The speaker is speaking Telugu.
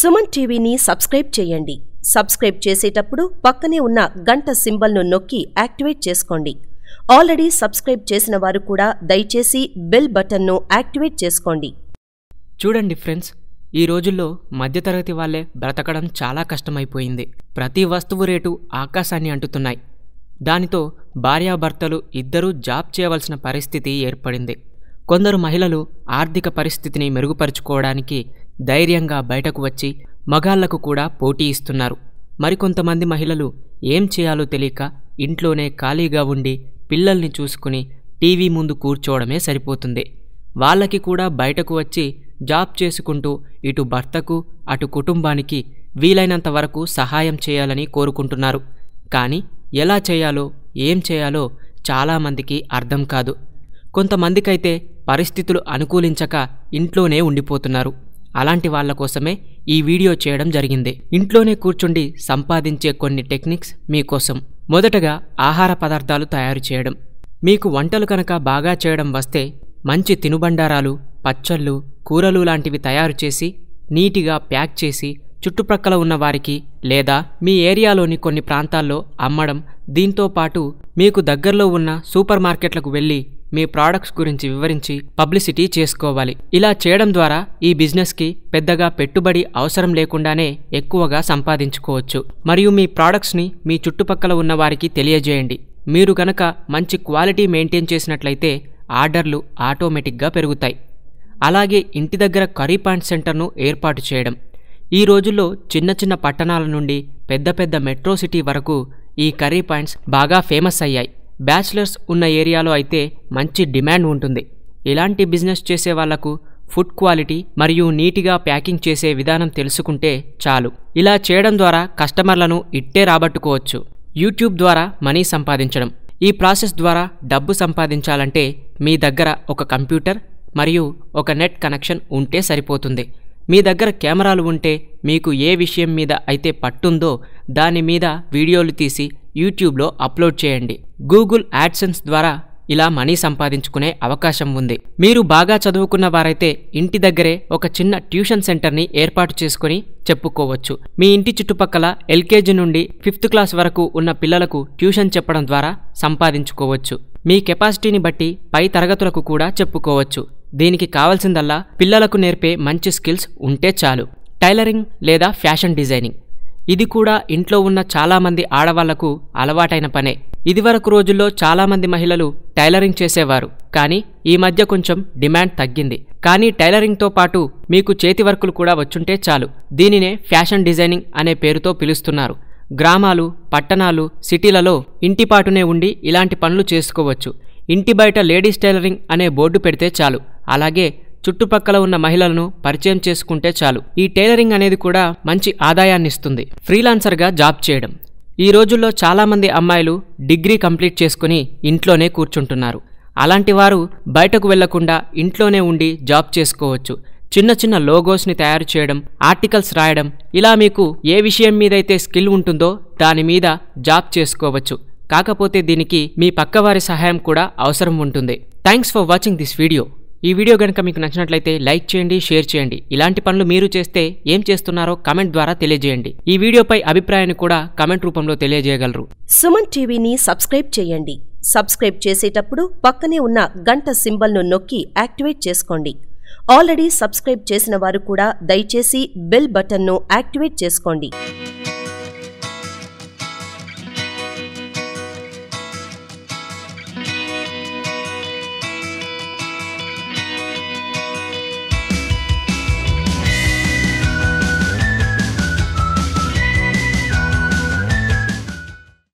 సుమన్ టీవీని సబ్స్క్రైబ్ చేయండి. సబ్స్క్రైబ్ చేసేటప్పుడు పక్కనే ఉన్న గంట సింబల్ను నొక్కి యాక్టివేట్ చేసుకోండి. ఆల్రెడీ సబ్స్క్రైబ్ చేసిన వారు కూడా దయచేసి బెల్ బటన్ను యాక్టివేట్ చేసుకోండి. చూడండి ఫ్రెండ్స్ ఈ రోజుల్లో మధ్యతరగతి వాళ్ళే బ్రతకడం చాలా కష్టమైపోయింది. ప్రతి వస్తువు రేటు ఆకాశాన్ని అంటుతున్నాయి. దానితో భార్యాభర్తలు ఇద్దరూ జాబ్ చేయవలసిన పరిస్థితి ఏర్పడింది. కొందరు మహిళలు ఆర్థిక పరిస్థితిని మెరుగుపరుచుకోవడానికి ధైర్యంగా బయటకు వచ్చి మగాళ్ళకు కూడా పోటీ ఇస్తున్నారు. మరికొంతమంది మహిళలు ఏం చేయాలో తెలియక ఇంట్లోనే ఖాళీగా ఉండి పిల్లల్ని చూసుకుని టీవీ ముందు కూర్చోవడమే సరిపోతుంది. వాళ్ళకి కూడా బయటకు వచ్చి జాబ్ చేసుకుంటూ ఇటు భర్తకు అటు కుటుంబానికి వీలైనంత వరకు సహాయం చేయాలని కోరుకుంటున్నారు. కానీ ఎలా చేయాలో ఏం చేయాలో చాలామందికి అర్థం కాదు. కొంతమందికైతే పరిస్థితులు అనుకూలించక ఇంట్లోనే ఉండిపోతున్నారు. అలాంటి వాళ్ళ కోసమే ఈ వీడియో చేయడం జరిగింది. ఇంట్లోనే కూర్చుండి సంపాదించే కొన్ని టెక్నిక్స్ మీకోసం మొదటగా ఆహార పదార్థాలు తయారు చేయడం. మీకు వంటలు కనుక బాగా చేయడం వస్తే మంచి తినుబండారాలు పచ్చళ్ళు కూరలు లాంటివి తయారు చేసి నీటిగా ప్యాక్ చేసి చుట్టుప్రక్కల ఉన్న వారికి లేదా మీ ఏరియాలోని కొన్ని ప్రాంతాల్లో అమ్మడం. దీంతో పాటు మీకు దగ్గరలో ఉన్న సూపర్ మార్కెట్లకు వెళ్ళి మీ ప్రోడక్ట్స్ గురించి వివరించి పబ్లిసిటీ చేసుకోవాలి. ఇలా చేయడం ద్వారా ఈ బిజినెస్కి పెద్దగా పెట్టుబడి అవసరం లేకుండానే ఎక్కువగా సంపాదించుకోవచ్చు. మరియు మీ ప్రోడక్ట్స్ని మీ చుట్టుపక్కల ఉన్న వారికి తెలియజేయండి. మీరు గనక మంచి క్వాలిటీ మెయింటైన్ చేసినట్లయితే ఆర్డర్లు ఆటోమేటిక్గా పెరుగుతాయి. అలాగే ఇంటి దగ్గర కర్రీ పాయింట్ సెంటర్ను ఏర్పాటు చేయడం. ఈ రోజుల్లో చిన్న చిన్న పట్టణాల నుండి పెద్ద పెద్ద మెట్రో సిటీ వరకు ఈ కర్రీ పాయింట్స్ బాగా ఫేమస్ అయ్యాయి. బ్యాచిలర్స్ ఉన్న ఏరియాలో అయితే మంచి డిమాండ్ ఉంటుంది. ఇలాంటి బిజినెస్ చేసే వాళ్ళకు ఫుడ్ క్వాలిటీ మరియు నీటిగా ప్యాకింగ్ చేసే విధానం తెలుసుకుంటే చాలు. ఇలా చేయడం ద్వారా కస్టమర్లను ఇట్టే రాబట్టుకోవచ్చు. యూట్యూబ్ ద్వారా మనీ సంపాదించడం. ఈ ప్రాసెస్ ద్వారా డబ్బు సంపాదించాలంటే మీ దగ్గర ఒక కంప్యూటర్ మరియు ఒక నెట్ కనెక్షన్ ఉంటే సరిపోతుంది. మీ దగ్గర కెమెరాలు ఉంటే మీకు ఏ విషయం మీద అయితే పట్టుందో దాని మీద వీడియోలు తీసి యూట్యూబ్లో అప్లోడ్ చేయండి. గూగుల్ యాడ్సెన్స్ ద్వారా ఇలా మనీ సంపాదించుకునే అవకాశం ఉంది. మీరు బాగా చదువుకున్న వారైతే ఇంటి దగ్గరే ఒక చిన్న ట్యూషన్ సెంటర్ని ఏర్పాటు చేసుకుని చెప్పుకోవచ్చు. మీ ఇంటి చుట్టుపక్కల ఎల్కేజీ నుండి ఫిఫ్త్ క్లాస్ వరకు ఉన్న పిల్లలకు ట్యూషన్ చెప్పడం ద్వారా సంపాదించుకోవచ్చు. మీ కెపాసిటీని బట్టి పై తరగతులకు కూడా చెప్పుకోవచ్చు. దీనికి కావాల్సిందల్లా పిల్లలకు నేర్పే మంచి స్కిల్స్ ఉంటే చాలు. టైలరింగ్ లేదా ఫ్యాషన్ డిజైనింగ్. ఇది కూడా ఇంట్లో ఉన్న చాలామంది ఆడవాళ్ళకు అలవాటైన పనే. ఇదివరకు రోజుల్లో చాలామంది మహిళలు టైలరింగ్ చేసేవారు. కానీ ఈ మధ్య కొంచెం డిమాండ్ తగ్గింది. కానీ టైలరింగ్తో పాటు మీకు చేతి వర్కులు కూడా వచ్చుంటే చాలు. దీనినే ఫ్యాషన్ డిజైనింగ్ అనే పేరుతో పిలుస్తున్నారు. గ్రామాలు పట్టణాలు సిటీలలో ఇంటిపాటునే ఉండి ఇలాంటి పనులు చేసుకోవచ్చు. ఇంటి బయట లేడీస్ టైలరింగ్ అనే బోర్డు పెడితే చాలు. అలాగే చుట్టుపక్కల ఉన్న మహిళలను పరిచయం చేసుకుంటే చాలు. ఈ టైలరింగ్ అనేది కూడా మంచి ఆదాయాన్ని ఇస్తుంది ఫ్రీలాన్సర్గా జాబ్ చేయడం. ఈ రోజుల్లో చాలామంది అమ్మాయిలు డిగ్రీ కంప్లీట్ చేసుకుని ఇంట్లోనే కూర్చుంటున్నారు. అలాంటి వారు బయటకు వెళ్ళకుండా ఇంట్లోనే ఉండి జాబ్ చేసుకోవచ్చు. చిన్న చిన్న లోగోస్ని తయారు చేయడం ఆర్టికల్స్ రాయడం ఇలా మీకు ఏ విషయం మీదైతే స్కిల్ ఉంటుందో దాని మీద జాబ్ చేసుకోవచ్చు. కాకపోతే దీనికి మీ పక్కవారి సహాయం కూడా అవసరం ఉంటుంది. Thanks for watching this video. ఈ వీడియో కనుక మీకు నచ్చినట్లయితే లైక్ చేయండి షేర్ చేయండి. ఇలాంటి పనులు మీరు చేస్తే ఏం చేస్తున్నారో కమెంట్ ద్వారా తెలియజేయండి. ఈ వీడియోపై అభిప్రాయాన్ని కూడా కమెంట్ రూపంలో తెలియజేయగలరు. సుమన్ టీవీని సబ్స్క్రైబ్ చేయండి. సబ్స్క్రైబ్ చేసేటప్పుడు పక్కనే ఉన్న గంట సింబల్ను నొక్కి యాక్టివేట్ చేసుకోండి. ఆల్రెడీ సబ్స్క్రైబ్ చేసిన వారు కూడా దయచేసి బెల్ బటన్ను యాక్టివేట్ చేసుకోండి.